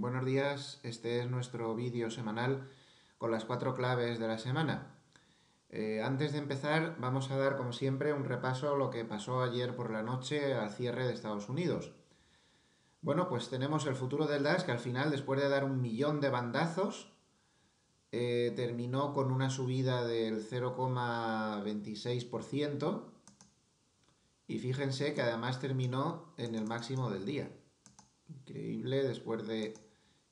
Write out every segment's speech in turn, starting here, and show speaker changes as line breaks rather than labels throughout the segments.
Buenos días, este es nuestro vídeo semanal con las cuatro claves de la semana. Eh, antes de empezar, vamos a dar, como siempre, un repaso a lo que pasó ayer por la noche al cierre de Estados Unidos. Bueno, pues tenemos el futuro del DAS que al final, después de dar un millón de bandazos, eh, terminó con una subida del 0,26%, y fíjense que además terminó en el máximo del día. Increíble después de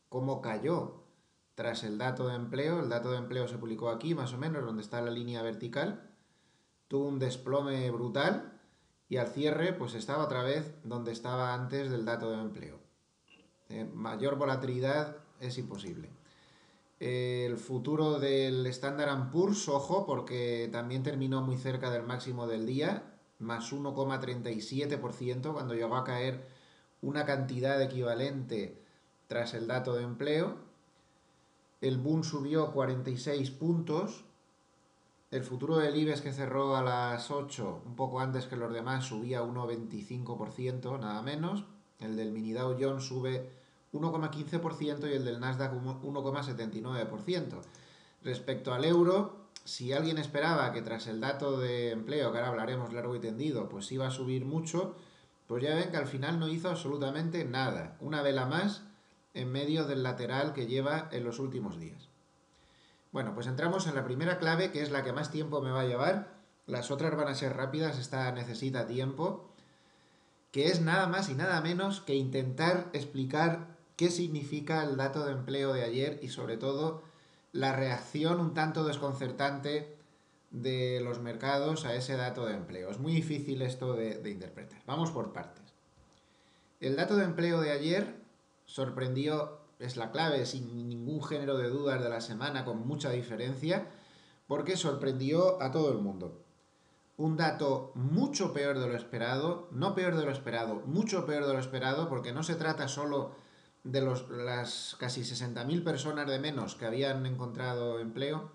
cómo cayó tras el dato de empleo. El dato de empleo se publicó aquí, más o menos, donde está la línea vertical. Tuvo un desplome brutal y al cierre pues estaba otra vez donde estaba antes del dato de empleo. Eh, mayor volatilidad es imposible. El futuro del Standard Poor's, ojo, porque también terminó muy cerca del máximo del día, más 1,37% cuando llegó a caer una cantidad equivalente tras el dato de empleo. El boom subió 46 puntos. El futuro del IBEX que cerró a las 8, un poco antes que los demás, subía 1,25%, nada menos. El del mini Dow Jones sube 1,15% y el del Nasdaq 1,79%. Respecto al euro, si alguien esperaba que tras el dato de empleo, que ahora hablaremos largo y tendido, pues iba a subir mucho, pues ya ven que al final no hizo absolutamente nada. Una vela más en medio del lateral que lleva en los últimos días. Bueno, pues entramos en la primera clave, que es la que más tiempo me va a llevar. Las otras van a ser rápidas, esta necesita tiempo. Que es nada más y nada menos que intentar explicar qué significa el dato de empleo de ayer y sobre todo la reacción un tanto desconcertante de los mercados a ese dato de empleo. Es muy difícil esto de, interpretar. Vamos por partes. El dato de empleo de ayer sorprendió, es la clave, sin ningún género de dudas de la semana, con mucha diferencia, porque sorprendió a todo el mundo. Un dato mucho peor de lo esperado, no peor de lo esperado, mucho peor de lo esperado, porque no se trata solo de los, las casi 60.000 personas de menos que habían encontrado empleo,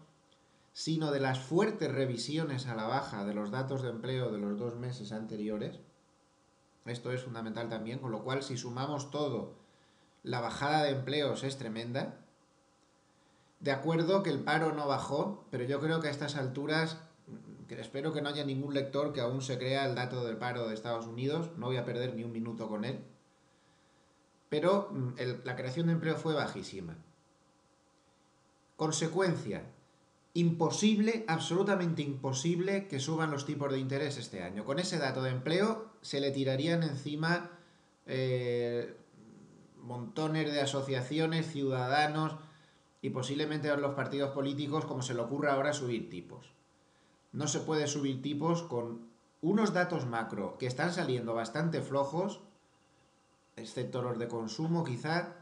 sino de las fuertes revisiones a la baja de los datos de empleo de los dos meses anteriores. Esto es fundamental también, con lo cual si sumamos todo, la bajada de empleos es tremenda. De acuerdo que el paro no bajó, pero yo creo que a estas alturas, que espero que no haya ningún lector que aún se crea el dato del paro de Estados Unidos, no voy a perder ni un minuto con él, pero mm, la creación de empleo fue bajísima. Consecuencia, imposible, absolutamente imposible que suban los tipos de interés este año. Con ese dato de empleo se le tirarían encima eh, montones de asociaciones, ciudadanos y posiblemente los partidos políticos como se le ocurra ahora subir tipos. No se puede subir tipos con unos datos macro que están saliendo bastante flojos excepto los de consumo quizá,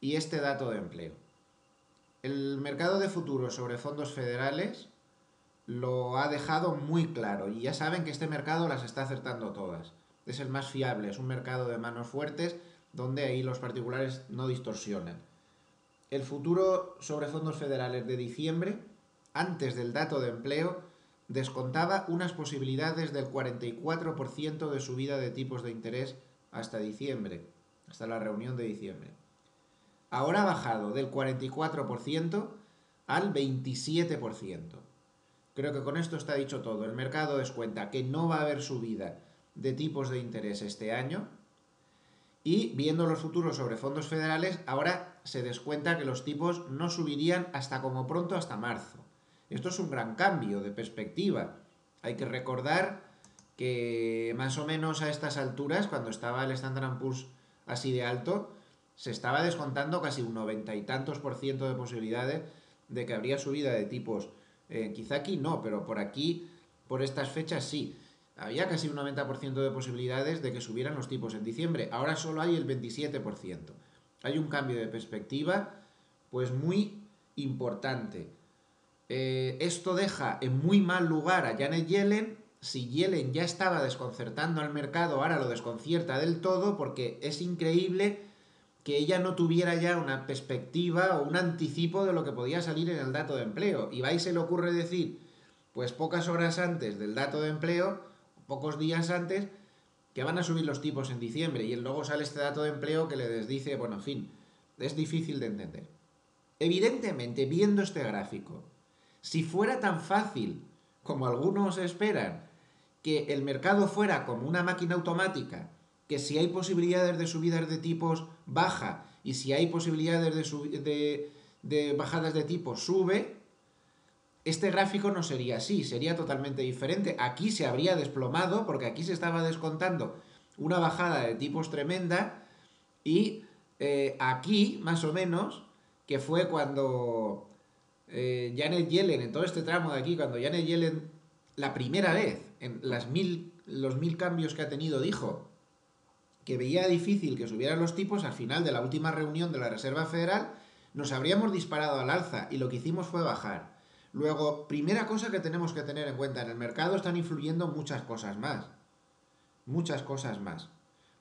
y este dato de empleo. El mercado de futuros sobre fondos federales lo ha dejado muy claro y ya saben que este mercado las está acertando todas. Es el más fiable, es un mercado de manos fuertes donde ahí los particulares no distorsionan. El futuro sobre fondos federales de diciembre, antes del dato de empleo, descontaba unas posibilidades del 44% de subida de tipos de interés hasta diciembre, hasta la reunión de diciembre. Ahora ha bajado del 44% al 27%. Creo que con esto está dicho todo. El mercado descuenta que no va a haber subida de tipos de interés este año. Y viendo los futuros sobre fondos federales, ahora se descuenta que los tipos no subirían hasta como pronto hasta marzo. Esto es un gran cambio de perspectiva. Hay que recordar que más o menos a estas alturas, cuando estaba el Standard Poor's así de alto, se estaba descontando casi un noventa y tantos por ciento de posibilidades de que habría subida de tipos. Eh, quizá aquí no, pero por aquí, por estas fechas sí. Había casi un 90% de posibilidades de que subieran los tipos en diciembre. Ahora solo hay el 27%. Hay un cambio de perspectiva, pues muy importante. Eh, esto deja en muy mal lugar a Janet Yellen si Yellen ya estaba desconcertando al mercado, ahora lo desconcierta del todo porque es increíble que ella no tuviera ya una perspectiva o un anticipo de lo que podía salir en el dato de empleo. Y va y se le ocurre decir, pues pocas horas antes del dato de empleo, pocos días antes, que van a subir los tipos en diciembre. Y luego sale este dato de empleo que le desdice, bueno, en fin, es difícil de entender. Evidentemente, viendo este gráfico, si fuera tan fácil como algunos esperan, que el mercado fuera como una máquina automática, que si hay posibilidades de subidas de tipos baja y si hay posibilidades de, de bajadas de tipos sube, este gráfico no sería así, sería totalmente diferente. Aquí se habría desplomado porque aquí se estaba descontando una bajada de tipos tremenda y eh, aquí, más o menos, que fue cuando eh, Janet Yellen, en todo este tramo de aquí, cuando Janet Yellen, la primera vez, en los mil cambios que ha tenido, dijo que veía difícil que subieran los tipos, al final de la última reunión de la Reserva Federal, nos habríamos disparado al alza y lo que hicimos fue bajar. Luego, primera cosa que tenemos que tener en cuenta, en el mercado están influyendo muchas cosas más. Muchas cosas más.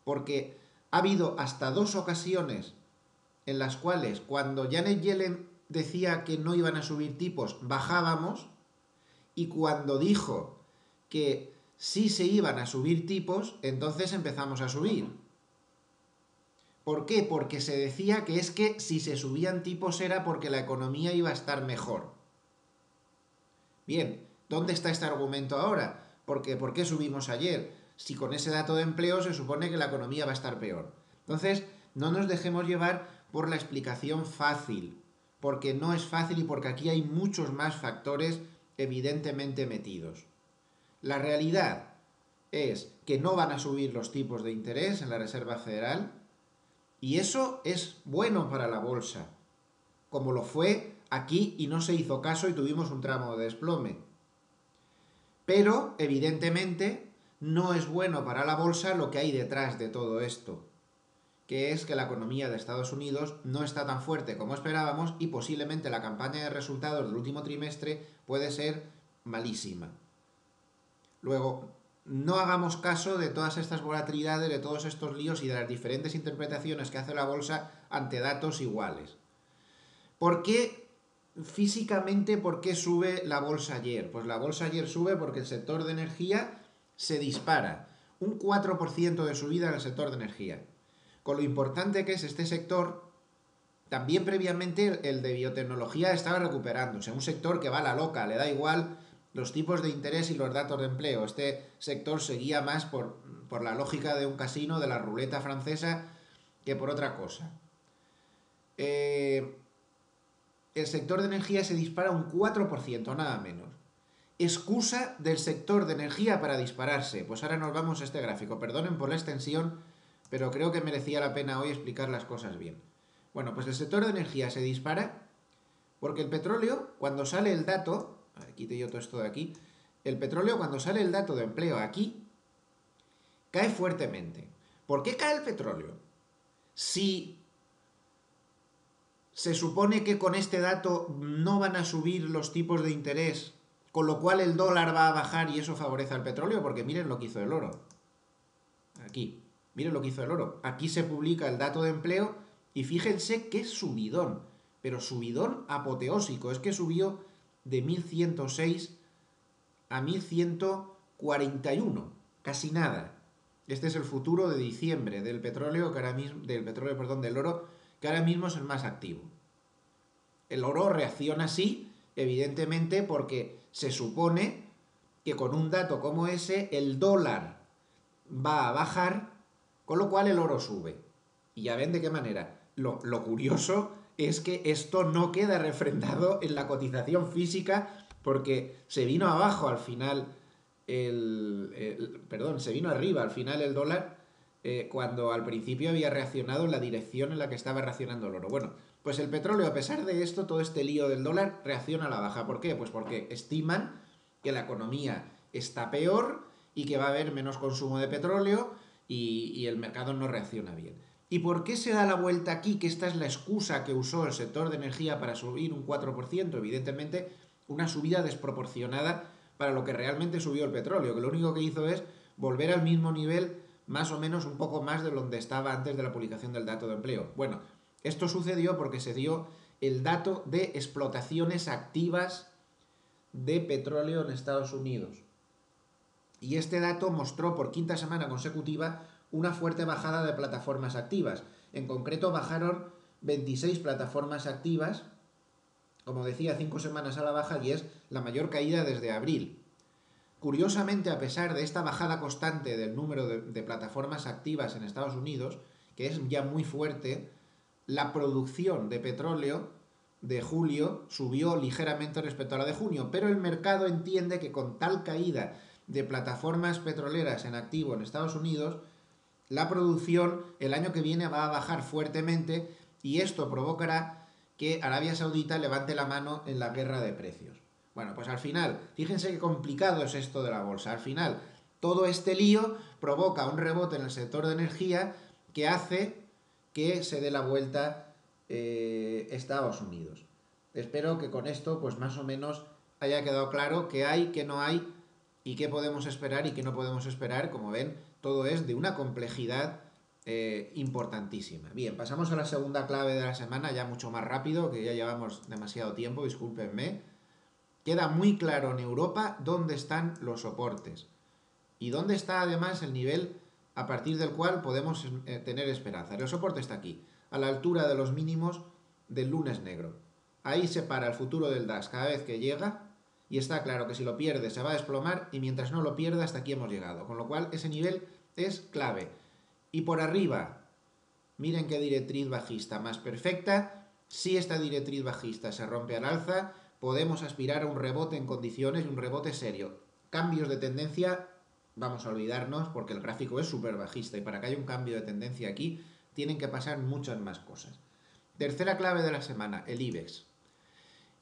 Porque ha habido hasta dos ocasiones en las cuales cuando Janet Yellen decía que no iban a subir tipos, bajábamos, y cuando dijo que sí se iban a subir tipos, entonces empezamos a subir. ¿Por qué? Porque se decía que es que si se subían tipos era porque la economía iba a estar mejor. Bien, ¿dónde está este argumento ahora? Porque ¿por qué subimos ayer? si con ese dato de empleo se supone que la economía va a estar peor. Entonces, no nos dejemos llevar por la explicación fácil, porque no es fácil y porque aquí hay muchos más factores evidentemente metidos. La realidad es que no van a subir los tipos de interés en la Reserva Federal y eso es bueno para la bolsa, como lo fue aquí y no se hizo caso y tuvimos un tramo de desplome. Pero, evidentemente, no es bueno para la bolsa lo que hay detrás de todo esto, que es que la economía de Estados Unidos no está tan fuerte como esperábamos y posiblemente la campaña de resultados del último trimestre puede ser malísima. Luego, no hagamos caso de todas estas volatilidades, de todos estos líos y de las diferentes interpretaciones que hace la bolsa ante datos iguales. ¿Por qué físicamente, por qué sube la bolsa ayer? Pues la bolsa ayer sube porque el sector de energía se dispara un 4% de subida en el sector de energía. Con lo importante que es este sector, también previamente el de biotecnología estaba recuperándose, un sector que va a la loca, le da igual los tipos de interés y los datos de empleo. Este sector seguía más por, por la lógica de un casino, de la ruleta francesa, que por otra cosa. Eh, el sector de energía se dispara un 4%, nada menos excusa del sector de energía para dispararse. Pues ahora nos vamos a este gráfico. Perdonen por la extensión, pero creo que merecía la pena hoy explicar las cosas bien. Bueno, pues el sector de energía se dispara porque el petróleo, cuando sale el dato, a ver, quite yo todo esto de aquí, el petróleo cuando sale el dato de empleo aquí, cae fuertemente. ¿Por qué cae el petróleo? Si se supone que con este dato no van a subir los tipos de interés con lo cual el dólar va a bajar y eso favorece al petróleo, porque miren lo que hizo el oro. Aquí, miren lo que hizo el oro. Aquí se publica el dato de empleo y fíjense qué subidón, pero subidón apoteósico, es que subió de 1106 a 1141, casi nada. Este es el futuro de diciembre del petróleo, que ahora mismo, del petróleo, perdón, del oro, que ahora mismo es el más activo. El oro reacciona así, evidentemente, porque se supone que con un dato como ese el dólar va a bajar, con lo cual el oro sube. Y ya ven de qué manera. Lo, curioso es que esto no queda refrendado en la cotización física porque se vino abajo al final el, perdón, se vino arriba al final el dólar eh, cuando al principio había reaccionado en la dirección en la que estaba reaccionando el oro. Bueno, pues el petróleo, a pesar de esto, todo este lío del dólar, reacciona a la baja. ¿Por qué? Pues porque estiman que la economía está peor y que va a haber menos consumo de petróleo y, el mercado no reacciona bien. ¿Y por qué se da la vuelta aquí? Que esta es la excusa que usó el sector de energía para subir un 4%. Evidentemente, una subida desproporcionada para lo que realmente subió el petróleo, que lo único que hizo es volver al mismo nivel, más o menos un poco más de donde estaba antes de la publicación del dato de empleo. Bueno, esto sucedió porque se dio el dato de explotaciones activas de petróleo en Estados Unidos. Y este dato mostró por quinta semana consecutiva una fuerte bajada de plataformas activas. En concreto bajaron 26 plataformas activas, como decía, cinco semanas a la baja y es la mayor caída desde abril. Curiosamente, a pesar de esta bajada constante del número de, plataformas activas en Estados Unidos, que es ya muy fuerte, la producción de petróleo de julio subió ligeramente respecto a la de junio, pero el mercado entiende que con tal caída de plataformas petroleras en activo en Estados Unidos, la producción el año que viene va a bajar fuertemente y esto provocará que Arabia Saudita levante la mano en la guerra de precios. Bueno, pues al final, fíjense qué complicado es esto de la bolsa. Al final, todo este lío provoca un rebote en el sector de energía que hace que se dé la vuelta eh, Estados Unidos. Espero que con esto, pues más o menos haya quedado claro qué hay, qué no hay y qué podemos esperar y qué no podemos esperar. Como ven, todo es de una complejidad eh, importantísima. Bien, pasamos a la segunda clave de la semana, ya mucho más rápido, que ya llevamos demasiado tiempo, discúlpenme. Queda muy claro en Europa dónde están los soportes y dónde está además el nivel a partir del cual podemos eh, tener esperanza. El soporte está aquí, a la altura de los mínimos del lunes negro. Ahí se para el futuro del DAX cada vez que llega y está claro que si lo pierde se va a desplomar y mientras no lo pierda hasta aquí hemos llegado. Con lo cual ese nivel es clave. Y por arriba, miren qué directriz bajista más perfecta. Si esta directriz bajista se rompe al alza, podemos aspirar a un rebote en condiciones y un rebote serio. Cambios de tendencia, vamos a olvidarnos porque el gráfico es súper bajista y para que haya un cambio de tendencia aquí tienen que pasar muchas más cosas. Tercera clave de la semana, el IBEX.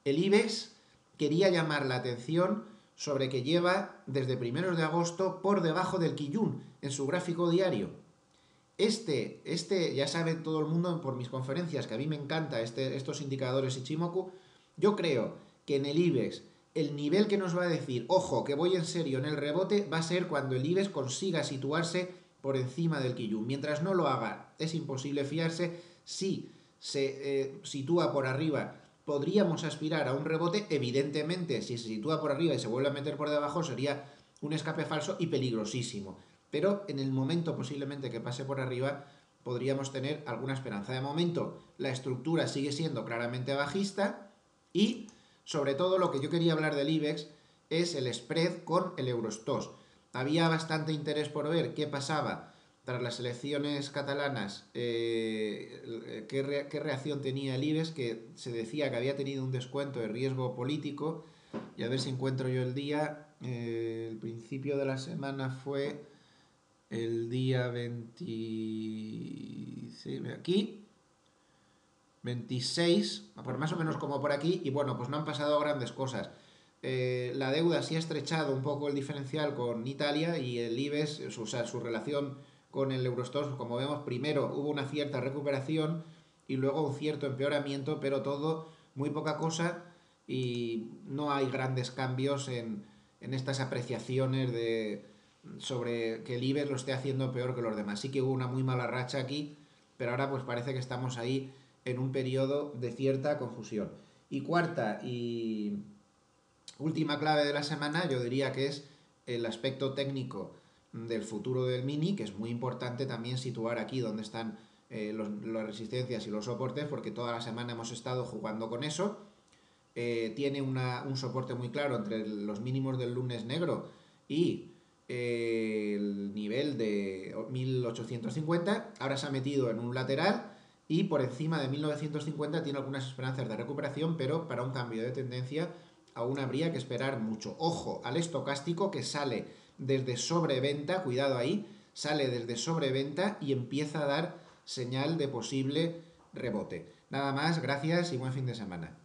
El IBEX quería llamar la atención sobre que lleva desde primeros de agosto por debajo del Kijun en su gráfico diario. Este, este, ya sabe todo el mundo por mis conferencias que a mí me encanta este, estos indicadores Ichimoku. Yo creo que en el IBEX el nivel que nos va a decir, ojo, que voy en serio en el rebote, va a ser cuando el IBEX consiga situarse por encima del Kijun. Mientras no lo haga, es imposible fiarse. Si se eh, sitúa por arriba podríamos aspirar a un rebote, evidentemente, si se sitúa por arriba y se vuelve a meter por debajo, sería un escape falso y peligrosísimo. Pero en el momento posiblemente que pase por arriba, podríamos tener alguna esperanza. De momento, la estructura sigue siendo claramente bajista y, sobre todo, lo que yo quería hablar del IBEX es el spread con el Eurostox. Había bastante interés por ver qué pasaba tras las elecciones catalanas, eh, ¿qué, reacción tenía el IBEX? Que se decía que había tenido un descuento de riesgo político. Y a ver si encuentro yo el día. Eh, el principio de la semana fue el día 20. aquí. 26, por más o menos como por aquí. Y bueno, pues no han pasado grandes cosas. Eh, la deuda sí ha estrechado un poco el diferencial con Italia y el IBEX, o sea, su relación con el Eurostox, como vemos, primero hubo una cierta recuperación y luego un cierto empeoramiento, pero todo muy poca cosa y no hay grandes cambios en, estas apreciaciones de sobre que el IBEX lo esté haciendo peor que los demás. Sí que hubo una muy mala racha aquí, pero ahora pues parece que estamos ahí en un periodo de cierta confusión. Y cuarta y última clave de la semana, yo diría que es el aspecto técnico del futuro del Mini, que es muy importante también situar aquí donde están eh, las resistencias y los soportes, porque toda la semana hemos estado jugando con eso. Eh, tiene un soporte muy claro entre los mínimos del lunes negro y eh, el nivel de 1850. Ahora se ha metido en un lateral y por encima de 1950 tiene algunas esperanzas de recuperación, pero para un cambio de tendencia aún habría que esperar mucho. Ojo al estocástico que sale desde sobreventa, cuidado ahí, sale desde sobreventa y empieza a dar señal de posible rebote. Nada más, gracias y buen fin de semana.